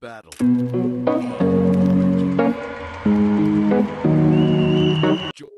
battle. Jo